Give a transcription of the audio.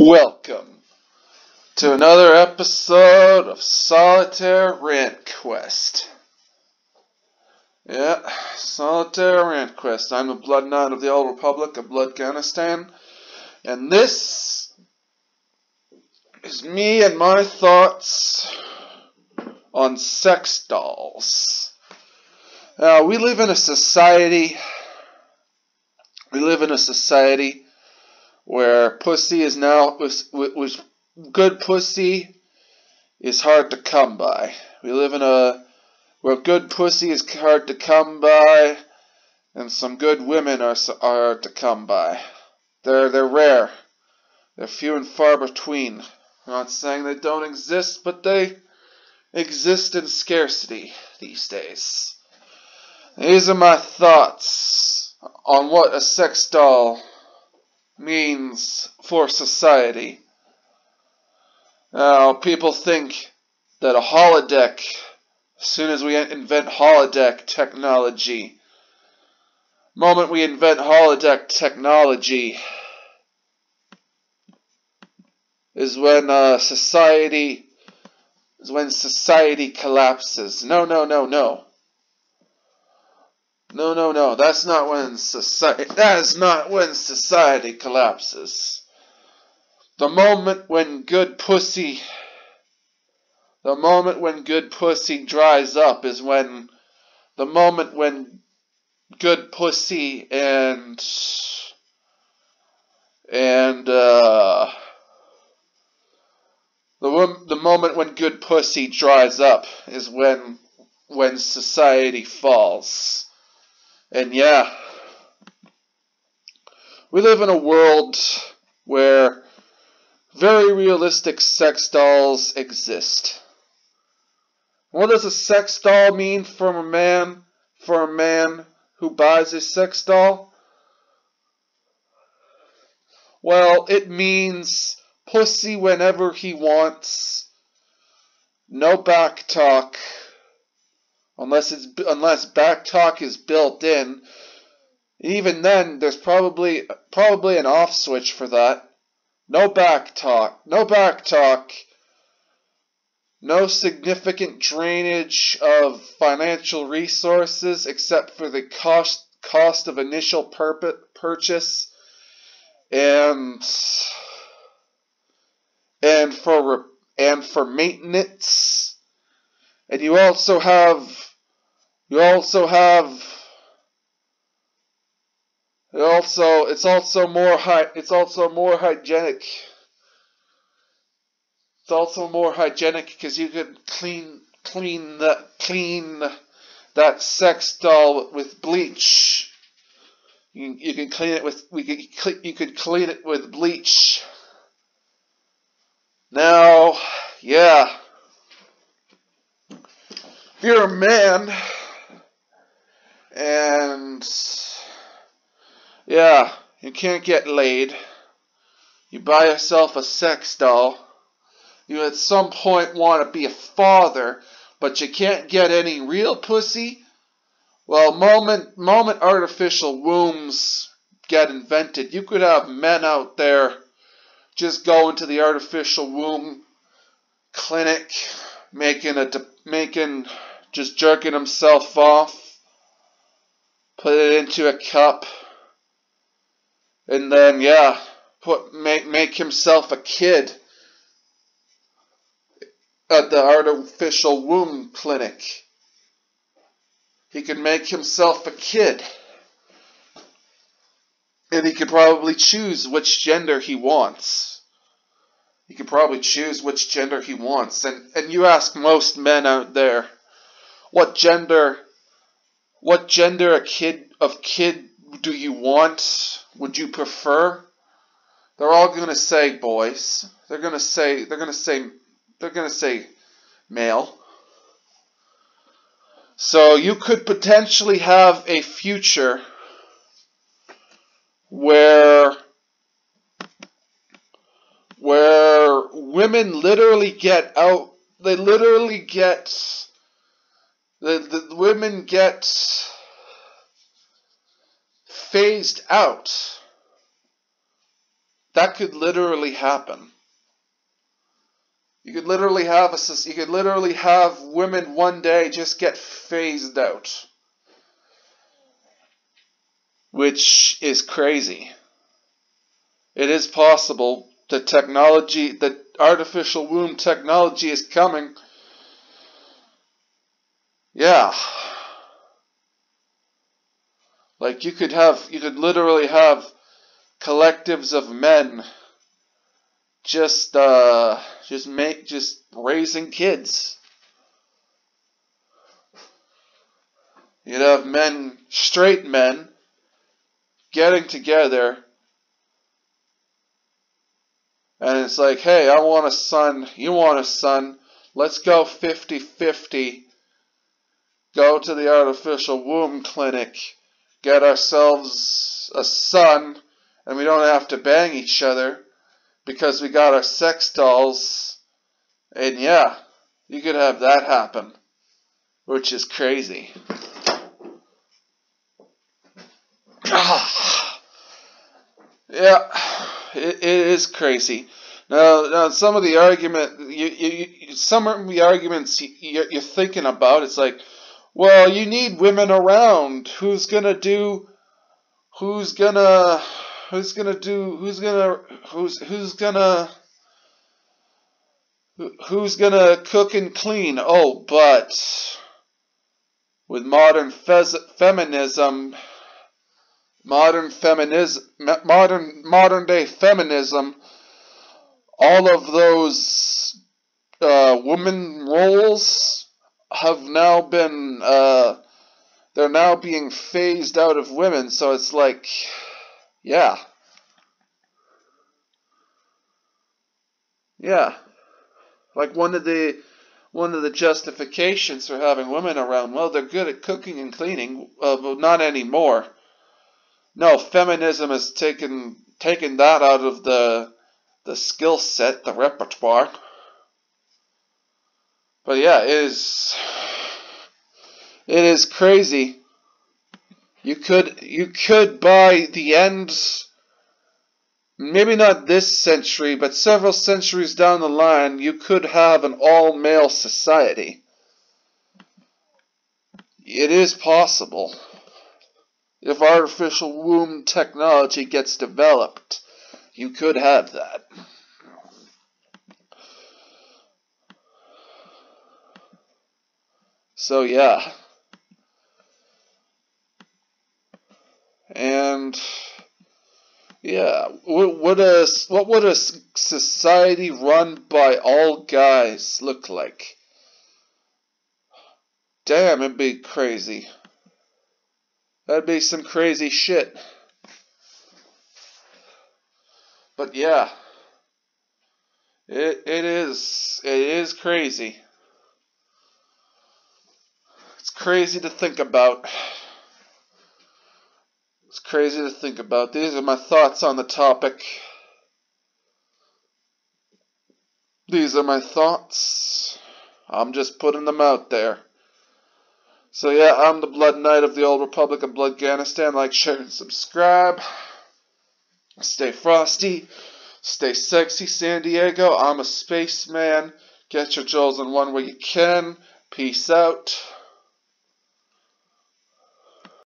Welcome to another episode of Solitaire Rant Quest. Yeah, Solitaire Rant Quest. I'm a Blood Knight of the Old Republic of Bloodganistan, and this is me and my thoughts on sex dolls. Now, we live in a society. We live in a society where pussy is now was was good pussy is hard to come by. We live in a where good pussy is hard to come by, and some good women are are to come by. They're they're rare. They're few and far between. I'm not saying they don't exist, but they exist in scarcity these days. These are my thoughts on what a sex doll means for society. Now, people think that a holodeck, as soon as we invent holodeck technology, moment we invent holodeck technology, is when uh, society is when society collapses. No, no, no, no. No, no, no. That's not when society. That is not when society collapses. The moment when good pussy. The moment when good pussy dries up is when. The moment when good pussy and. And, uh. The, the moment when good pussy dries up is when when society falls. And yeah, we live in a world where very realistic sex dolls exist. What does a sex doll mean for a man, for a man who buys a sex doll? Well, it means pussy whenever he wants, no back talk, unless it's unless back talk is built in. Even then, there's probably probably an off switch for that. No back talk. No back talk. No significant drainage of financial resources except for the cost cost of initial purchase and and for and for maintenance. And you also have you also have it also it's also more high it's also more hygienic. It's also more hygienic because you can clean clean that clean that sex doll with bleach. You, you can clean it with we could you could clean it with bleach. Now, yeah. If you're a man and yeah, you can't get laid. You buy yourself a sex doll. You at some point want to be a father, but you can't get any real pussy. Well, moment moment artificial wombs get invented, you could have men out there just going to the artificial womb clinic, making a making just jerking himself off put it into a cup, and then yeah, put make make himself a kid at the artificial womb clinic. He could make himself a kid. And he could probably choose which gender he wants. He could probably choose which gender he wants. And and you ask most men out there, what gender what gender a kid of kid do you want? Would you prefer? They're all gonna say boys. They're gonna say they're gonna say they're gonna say male. So you could potentially have a future where where women literally get out they literally get the, the women get phased out. that could literally happen. You could literally have a you could literally have women one day just get phased out. Which is crazy. It is possible the technology the artificial womb technology is coming. Yeah. Like you could have you could literally have collectives of men just uh just make just raising kids. You'd have men, straight men, getting together, and it's like, hey, I want a son, you want a son, let's go 50 50. Go to the artificial womb clinic, get ourselves a son, and we don't have to bang each other because we got our sex dolls. And yeah, you could have that happen, which is crazy. yeah, it, it is crazy. Now, now, some of the argument, you, you, some of the arguments you're, you're thinking about, it's like, well, you need women around. Who's gonna do? Who's gonna? Who's gonna do? Who's gonna? Who's who's gonna? Who's gonna cook and clean? Oh, but with modern feminism, modern feminism, modern modern day feminism, all of those uh, woman roles have now been uh, they're now being phased out of women. So it's like yeah. Yeah. Like one of the one of the justifications for having women around, well, they're good at cooking and cleaning, uh, but not anymore. No, feminism has taken taken that out of the the skill set, the repertoire. But yeah, it is it is crazy you could you could by the end maybe not this century, but several centuries down the line, you could have an all male society. It is possible. If artificial womb technology gets developed, you could have that. So, yeah. And yeah, what would a what would a society run by all guys look like? Damn, it'd be crazy. That'd be some crazy shit. But yeah, it it is it is crazy. Crazy to think about. It's crazy to think about. These are my thoughts on the topic. These are my thoughts. I'm just putting them out there. So yeah, I'm the Blood Knight of the Old Republic of Bloodganistan. Like, share, and subscribe. Stay frosty. Stay sexy, San Diego. I'm a spaceman. Get your jewels in one way you can. Peace out.